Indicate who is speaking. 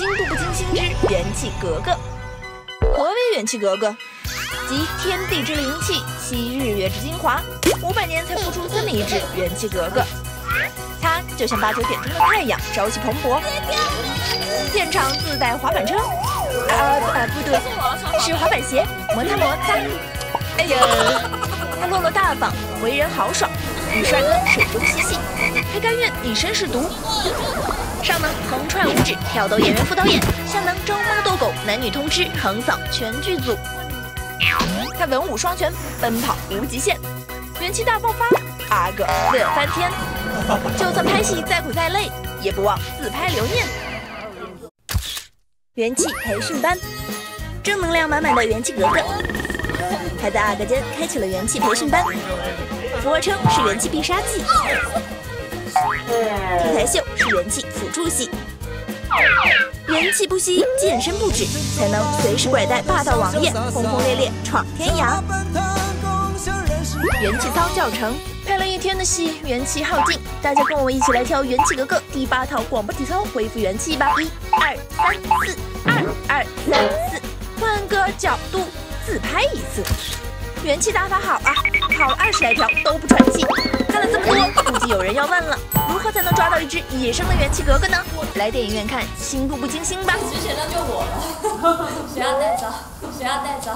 Speaker 1: 心步步惊心之元气格格。何为元气格格？集天地之灵气，吸日月之精华，五百年才孵出这么一只元气格格。它就像八九点钟的太阳，朝气蓬勃。现场自带滑板车，啊啊不对，是滑板鞋，摩擦摩擦。哎呀，他落落大方，为人豪爽，与帅哥水中嬉戏，还甘愿以身试毒。上能横踹五指，挑逗演员副导演；下能招猫逗狗，男女通吃，横扫全剧组。他文武双全，奔跑无极限，元气大爆发，阿哥。乐翻天。就算拍戏再苦再累，也不忘自拍留念。元气培训班，正能量满满的元气格格，他在阿哥间开启了元气培训班，俯卧撑是元气必杀技。，T 台秀是元气辅助系，元气不息，健身不止，才能随时拐带霸道王爷，轰轰烈烈闯天涯。元气操教程，拍了一天的戏，元气耗尽，大家跟我一起来跳元气格格第八套广播体操，恢复元气吧！一、二、三、四，二、二、三、四，换个角度自拍一次。元气打法好啊，跑了二十来条都不喘气。看了这么多，估计有人要问了，如何才能抓到一只野生的元气格格呢？来电影院看《新步步惊心》吧。
Speaker 2: 之前那就我了，谁要带走？谁要带走？